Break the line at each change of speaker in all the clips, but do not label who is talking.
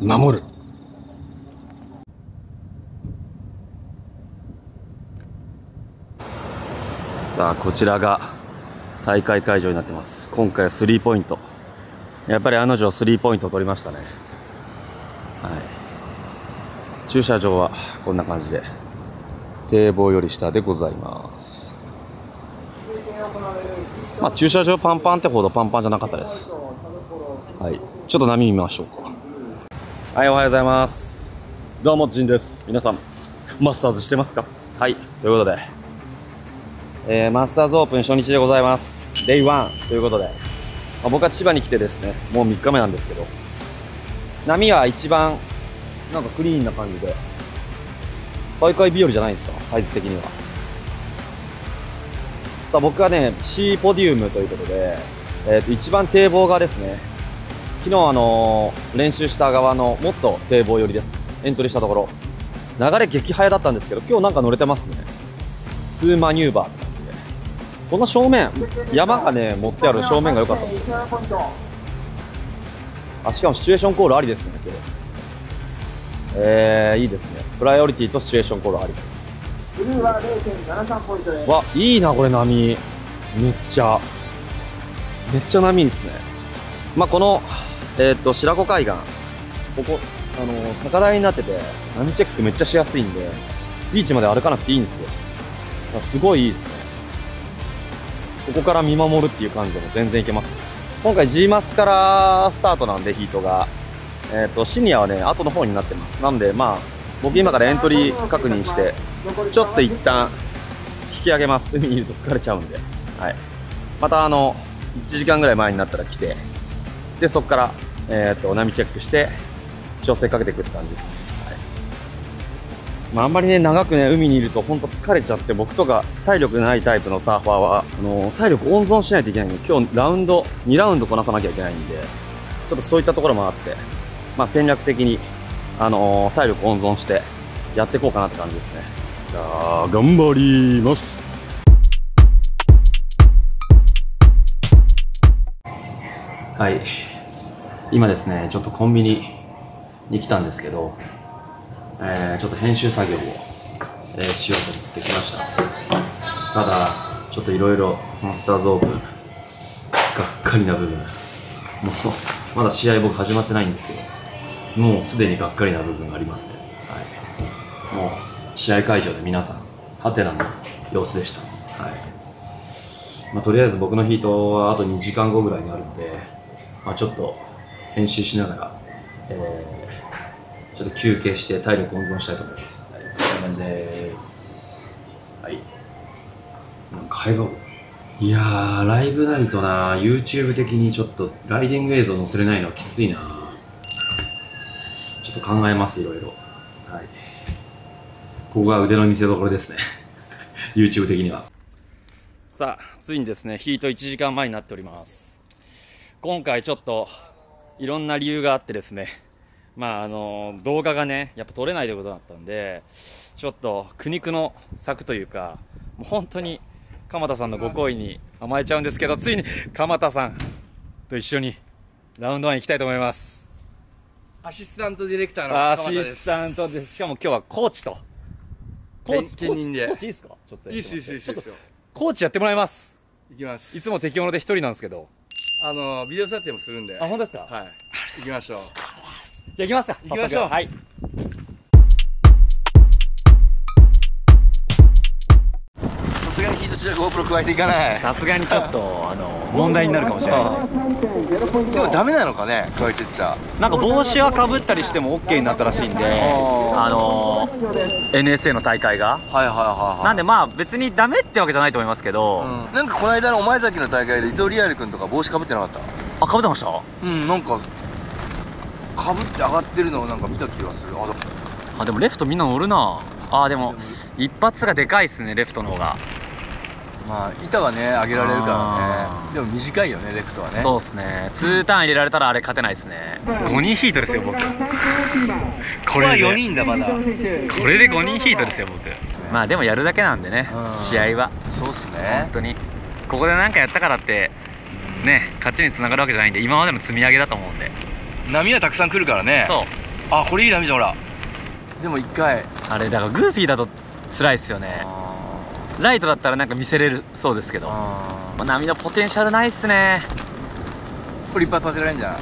守る。さあこちらが大会会場になってます。今回はスリーポイント。やっぱり案の定スリーポイントを取りましたね。はい。駐車場はこんな感じで堤防より下でございます。まあ駐車場パンパンってほどパンパンじゃなかったです。はい。ちょっと波見ましょうか。はいおはようございます。どうもジンです。皆さんマスターズしてますか？はい。ということで。えー、マスターズオープン初日でございます。 Day One ということで、まあ、僕は千葉に来てですね、もう3日目なんですけど、波は一番、なんかクリーンな感じで、大会日和じゃないですか、サイズ的には。さあ、僕はね、C ポディウムということで、えっ、ー、と、一番堤防側ですね。昨日あのー、練習した側のもっと堤防寄りです。エントリーしたところ。流れ激速だったんですけど、今日なんか乗れてますね。ツーマニューバーって感じでこの正面山がね持ってある正面が良かったですあしかもシチュエーションコールありですね今日えー、いいですねプライオリティとシチュエーションコールありブルーは0.73ポイントです。わいいなこれ波。めっちゃ。めっちゃ波いいですね。まあこのえー、っと白子海岸。ここあの高台になってて波チェックめっちゃしやすいんでビーチまで歩かなくていいんですよ。すごいいいですね。ここから見守るっていう感じでも全然いけます。今回 G マスからスタートなんで、ヒートが。えっ、ー、と、シニアはね、後の方になってます。なんで、まあ、僕今からエントリー確認して、ちょっと一旦引き上げます。海にいると疲れちゃうんで。はい。またあの、1時間ぐらい前になったら来て、で、そこから、え、ー、と、波チェックして、調整かけてくって感じですね。はいまあ、あんまりね、長くね、海にいると本当疲れちゃって、僕とか体力ないタイプのサーファーは、あの、体力温存しないといけないんで、今日ラウンド、2ラウンドこなさなきゃいけないんで、ちょっとそういったところもあって、まあ、戦略的に、あのー、体力温存してやっていこうかなって感じですね。じゃあ、頑張ります。はい。今ですね、ちょっとコンビニに来たんですけど、えー、ちょっと編集作業を、えー、しようと思ってきましたただちょっといろいろマスターズオープンがっかりな部分もうまだ試合僕始まってないんですけどもうすでにがっかりな部分がありますね、はい、もう試合会場で皆さんハテナの様子でした、はい。まあ、とりあえず僕のヒートはあと2時間後ぐらいにあるので、まあ、ちょっと編集しながら、えーちょっと休憩して体力温存したいと思います。はい、こんな感じです。はい。なんか会話いやー、ライブないとな YouTube 的にちょっとライディング映像載せれないのはきついなちょっと考えます、いろいろ。はい。ここが腕の見せ所ですね。YouTube 的には。さあ、ついにですね、ヒート1時間前になっております。今回ちょっと、いろんな理由があってですね、まあ、あの動画がねやっぱ撮れないということだったんでちょっと苦肉の策というかもう本当に鎌田さんのご好意に甘えちゃうんですけどついに鎌田さんと一緒にラウンドワン行きたいと思います
アシスタントディレクターの
アシスタントでしかも今日はコーチと。
コーチ兼任で。
コーチいいですか？ちょっと
いいっすいいっすいいっす
コーチやってもらいます。
行きます。
いつも適物で一人なんですけど。
あのビデオ撮影もするんで。
あ本当ですか？
はい。行きましょう。
じゃあ行きますか
行きましょう。
はい
さすがにヒート中は GoPro 加えていかない。
さすがにちょっとあの問題になるかもしれない
でもダメなのかね加えてっちゃ。
なんか帽子はかぶったりしても OK になったらしいんであの NSA の大会が。
はいはいはい、はい、
なんでまあ別にダメってわけじゃないと思いますけど、
うん、なんかこの間のお前崎の大会で伊藤リアル君とか帽子かぶってなかった？
あかぶってました？
うんなんかかぶって上がってるのをなんか見た気がする。
あでもレフトみんな乗るな。あでも一発がでかいっすねレフトの方が
まあ板はね上げられるからね。でも短いよねレフトはね。
そうっすね。2ターン入れられたらあれ勝てないっすね。5人ヒートですよ僕。
これ4人だまだ。こ
れで5人ヒートですよ僕。
まあでもやるだけなんでね、
うん。
試合は。
そうっすね。
本当に。ここで何かやったからってね勝ちにつながるわけじゃないんで今までの積み上げだと思うんで。
波はたくさん来るからね。
そう。
あこれいい波じゃんほら。でも一回。
あれだからグーフィーだと辛いっすよね。
あ
ライトだったらなんか見せれるそうですけ
ー。
ど、ま
あ
あ、波のポテンシャルないっすね。
ーこれ一発当てられんじゃん。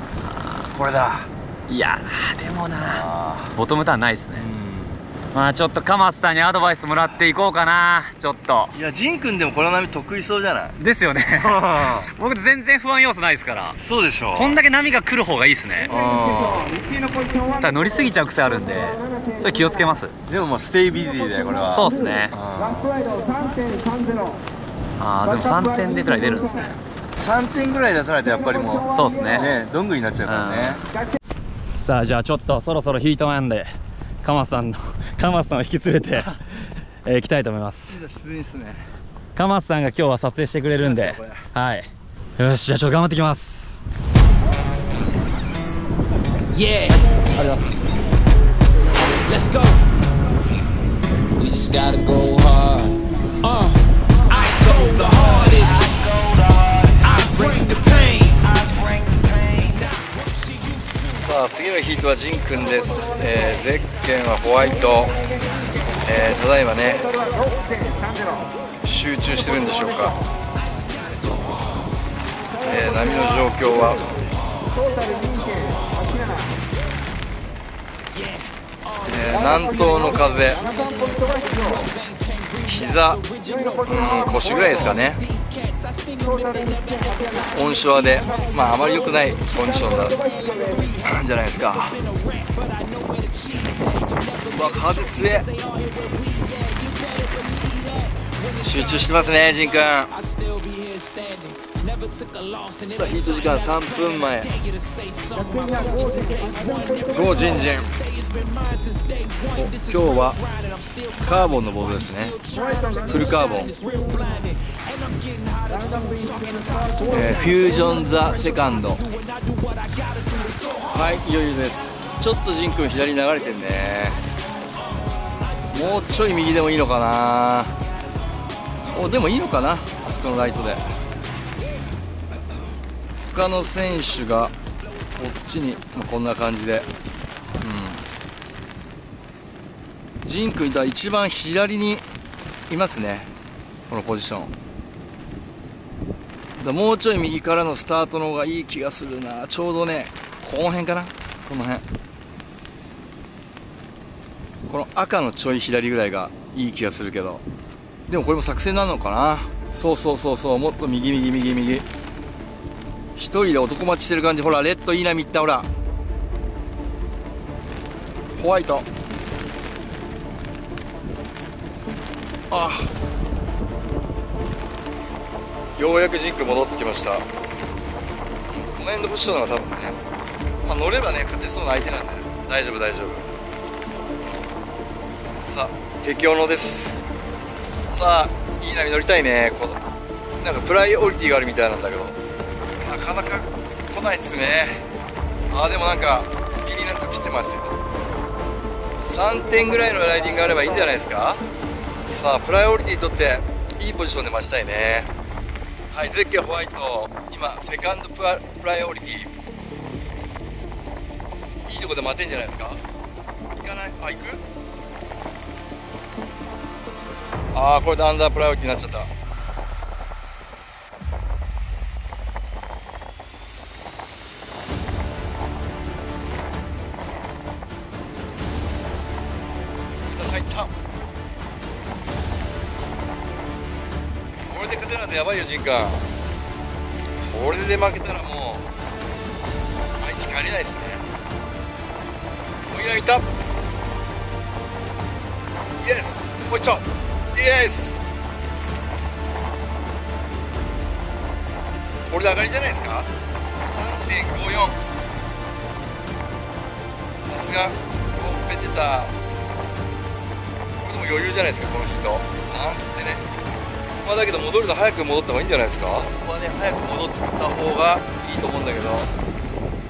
これだ。
いやーでもな
あ
ボトムターンないっすね、
ーうん
まあちょっとカマスさんにアドバイスもらっていこうかな。ちょっと。
いやジン君でもこの波得意そうじゃない？
ですよね。僕全然不安要素ないですから。
そうでしょ
こんだけ波が来る方がいいっすね。
う
ただ乗りすぎちゃう癖あるんで。ちょっと気をつけます。
んでもまあステイビジーだよこれは。
そうっすね。
あ
ああでも3点でくらい出るんですね。
ー3点ぐらい出さないとやっぱりも
そうっすね。
うねどんぐりになっちゃうからね。
さあじゃあちょっとそろそろヒートマンでカマスさんの カマスさんを引き連れて、えー行きたいと思います。
出演っすね。
カマスさんが今日は撮影してくれるんではい。よしじゃあちょっと頑張ってきます。
Yeah,
ありがとうございます。
Let's go. We just gotta go hard. Uh,
さあ次のヒートはジン君です、えー、ゼッケンはホワイト、えー、ただいまね集中してるんでしょうか、えー、波の状況は。えー南東の風。膝、うん、腰ぐらいですかね。オンショアで、まあ、あまり良くないコンディションだ。じゃないですか。うわ風強え集中してますねジン君。さあヒート時間3分前。ゴージンジン。今日はカーボンのボードですね。フルカーボン、えーフュージョン・ザ・セカンドはいいよいよです。ちょっとジン君左流れてんね。もうちょい右でもいいのかな。おでもいいのかなあそこのライトで。他の選手がこっちに、まあこんな感じで。うん。ジン君とは一番左にいますね。このポジション。だもうちょい右からのスタートの方がいい気がするな。ちょうどねこの辺かな？この辺。この赤のちょい左ぐらいがいい気がするけど。でもこれも作戦なのかな？そうそうそうそう。もっと右右右右。一人で男待ちしてる感じ。ほらレッドいい波いったほら。ホワイト。あ。ようやくジンク戻ってきました。このエンドプッシュなのが多、乗ればね勝てそうな相手なんで大丈夫大丈夫。さあ適応のです。さあいい波乗りたいねこの。なんかプライオリティがあるみたいなんだけど。なかなか来ないっすね。あーでもなんかギリなんか来てますよ。3点ぐらいのライディングがあればいいんじゃないですか。さあプライオリティ取っていいポジションで待ちたいね。はいゼッケンホワイト。今セカンドププライオリティ。いいとこで待てんじゃないですか？行かない？あ行く？ああこれでアンダープライオリティになっちゃった。これで勝てなんてやばいよジンカこれで負けたらもう愛知帰れないですね。おいた。イエスもう一丁イエスこれで上がりじゃないですか？3.54さすが。おペテタこれでも余裕じゃないですかこの人。なんつってね。まあだけど戻るの早く戻った方がいいんじゃないですか？ここはね早く戻った方がいいと思うんだけど。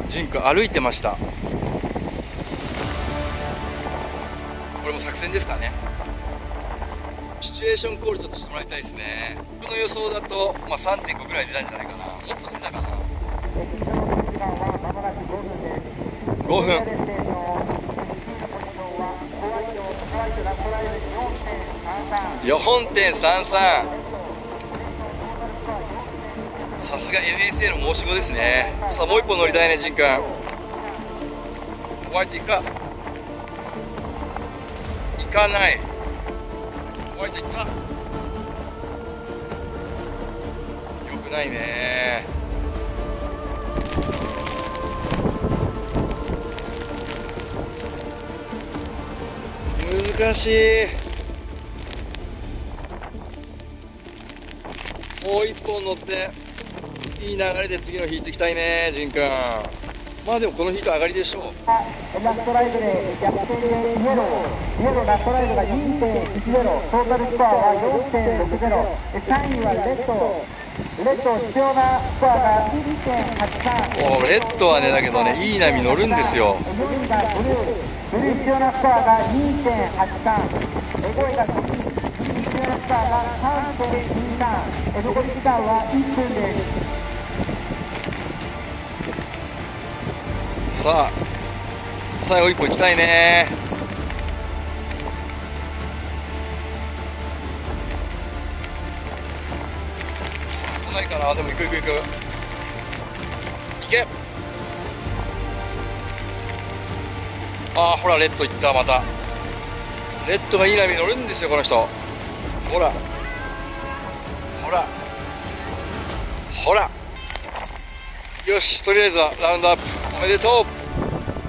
ジンク歩いてました。これも作戦ですかね。シチュエーションコールちょっとしてもらいたいですね。僕の予想だと、まあ、3.5ぐらい出たんじゃないかな。もっと出たかな。5分。4.33さすが NSA の申し子ですね。さあもう一本乗りたいね人君。ホワイトいか。かない。ホワイトいった。よくないね。難しい。もう一本乗っていい流れで次のヒート行きたいねジン君。まあでもこのヒート上がりでしょう。
ラストライブで逆転ロローラストライブが2.10、トータルスコアは4.60、3位はレッド、レッド必要なスコアが1.83、
おレッドはねだけどねいい波乗るんですよ。
4位がブルー、必要なスコアが2.83、5位が必要なスコアが3.23、残り時間は1分です。
さあ最後一本行きたいね。さあ来ないかな。でも行く行く行く。行け。ああほらレッド行ったまた。レッドがいい波乗るんですよこの人。ほら。ほら。ほら。よしとりあえずはラウンドアップ。おめでと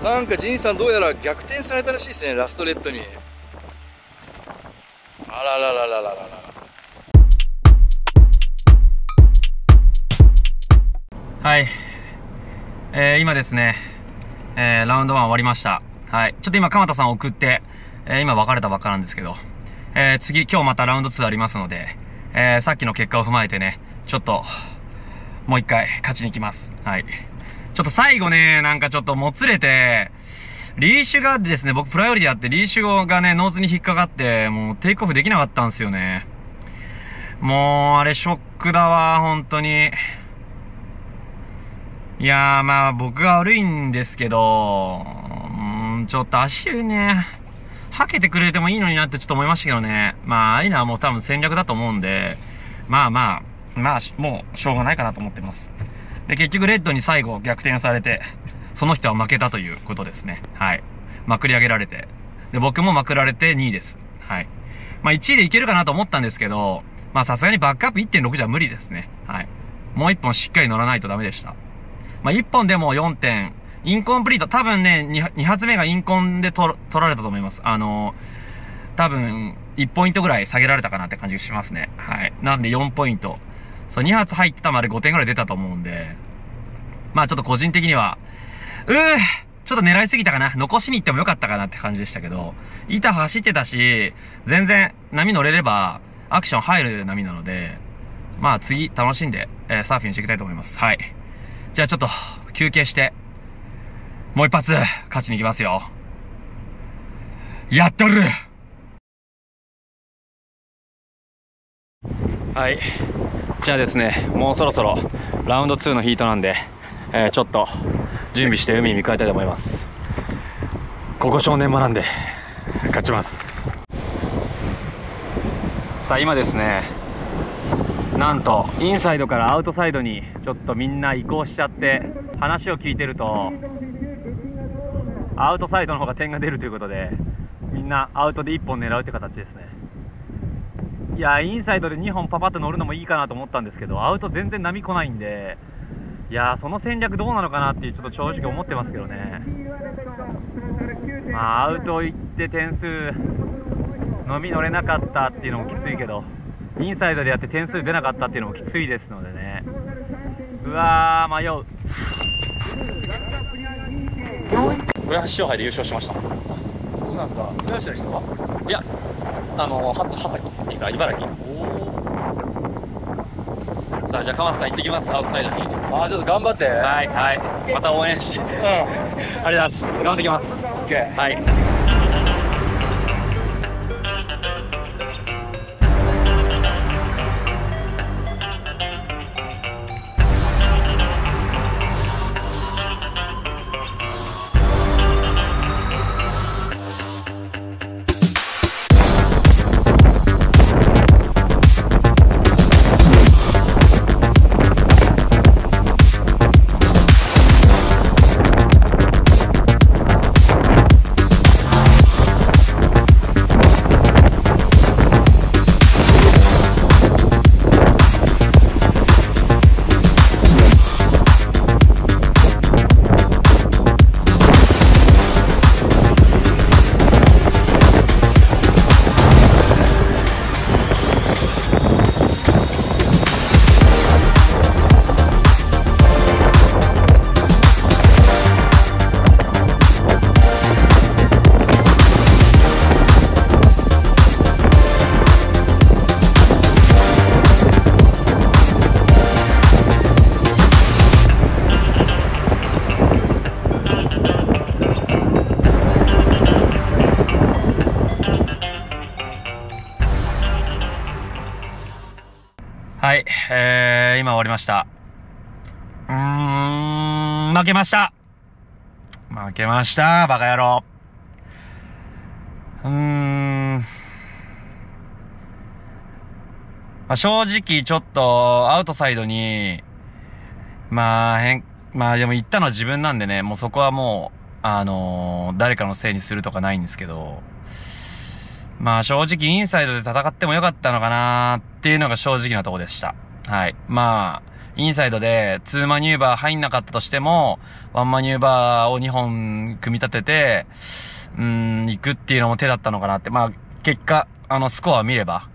うなんかジンさんどうやら逆転されたらしいですねラストレッドにあらららららら
はい。えー、今ですね、えー、ラウンド1終わりました。はい。ちょっと今、鎌田さん送って、えー、今別れたばっかなんですけど、えー、次、今日またラウンド2ありますので、えー、さっきの結果を踏まえてね、ちょっと、もう一回勝ちに行きます。はい。ちょっと最後ね、なんかちょっともつれて、リーシュがですね、僕プライオリティあって、リーシュがね、ノーズに引っかかって、もうテイクオフできなかったんですよね。もう、あれショックだわ、本当に。いやー、まあ、僕が悪いんですけど、うん、ちょっと足ね、はけてくれてもいいのになってちょっと思いましたけどね。まあ、ああいうのはもう多分戦略だと思うんで、まあまあ、まあ、もう、しょうがないかなと思ってます。で、結局、レッドに最後逆転されて、その人は負けたということですね。はい。まくり上げられて。で、僕もまくられて2位です。はい。まあ、1位でいけるかなと思ったんですけど、まあ、さすがにバックアップ1.6じゃ無理ですね。はい。もう1本しっかり乗らないとダメでした。まあ、1本でも4点、インコンプリート、多分ね、2, 2発目がインコンで取られたと思います。あのー、多分、1ポイントぐらい下げられたかなって感じがしますね。はい。なんで4ポイント。そう、2発入ってたまで5点ぐらい出たと思うんで、まあちょっと個人的には、うーちょっと狙いすぎたかな。残しに行ってもよかったかなって感じでしたけど、板走ってたし、全然波乗れれば、アクション入る波なので、まあ次楽しんで、えー、サーフィンしていきたいと思います。はい。じゃあちょっと休憩して、もう一発勝ちに行きますよ。やっとるはい。じゃあですね、もうそろそろラウンド2のヒートなんで、えー、ちょっと準備して海に向かいたいと思います。ここ正念場なんで、勝ちます。さあ今ですね、なんと、インサイドからアウトサイドにちょっとみんな移行しちゃって、話を聞いてると、アウトサイドの方が点が出るということで、みんなアウトで1本狙うって形ですね。いや、インサイドで2本パパッと乗るのもいいかなと思ったんですけど、アウト全然波来ないんで、いやその戦略どうなのかなっていうちょっと正直思ってますけどね。まあ、アウト行って点数、伸び乗れなかったっていうのもきついけど、インサイドでやって点数出なかったっていうのもきついですのでね。うわー、迷う。浦橋勝敗で優勝しました。
そうなんだ倉橋の人はい
や、あの、は、はさきっていうか、茨城。さあ、じゃあ、鎌田さん行ってきます、アウトサイドに。
ああちょっと頑張って
はい、はい。また応援して。うん。ありがとうございます。頑張ってきます。
オッケー
はい。はい、えー、今終わりました。うーん、負けました負けました、バカ野郎。うーん。まあ、正直ちょっとアウトサイドに、まあ変、まあでも言ったのは自分なんでね、もうそこはもう、あのー誰かのせいにするとかないんですけど、まあ正直インサイドで戦ってもよかったのかなっていうのが正直なとこでした。はい。まあ、インサイドで2マニューバー入んなかったとしても、1マニューバーを2本組み立てて、うーん、行くっていうのも手だったのかなって。まあ、結果、あの、スコアを見れば、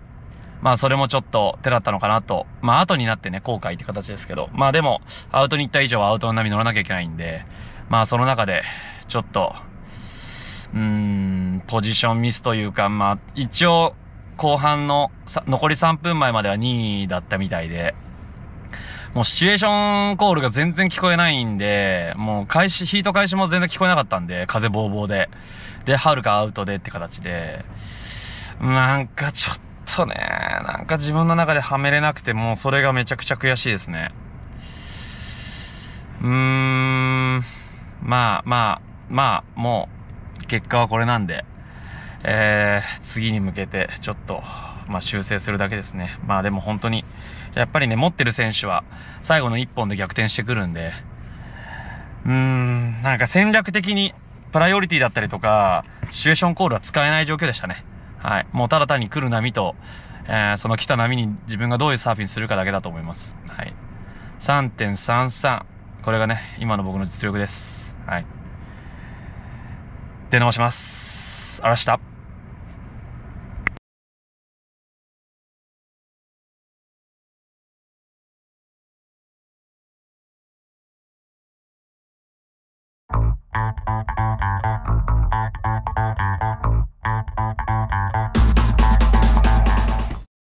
まあ、それもちょっと手だったのかなと。まあ、後になってね、後悔って形ですけど。まあ、でも、アウトに行った以上はアウトの波乗らなきゃいけないんで、まあ、その中で、ちょっと、うーん、ポジションミスというか、まあ、一応、後半の、残り3分前までは2位だったみたいで、もうシチュエーションコールが全然聞こえないんで、もう開始、ヒート開始も全然聞こえなかったんで、風ボーボーで。で、はるかアウトでって形で、なんかちょっとね、なんか自分の中ではめれなくて、もうそれがめちゃくちゃ悔しいですね。うーん、まあまあ、まあ、もう、結果はこれなんで、えー、次に向けて、ちょっと、まあ修正するだけですね。まあでも本当に、やっぱりね、持ってる選手は、最後の一本で逆転してくるんで、うーん、なんか戦略的に、プライオリティだったりとか、シチュエーションコールは使えない状況でしたね。はい。もうただ単に来る波と、えー、その来た波に自分がどういうサーフィンするかだけだと思います。はい。3.33。これがね、今の僕の実力です。はい。出直します。あらした。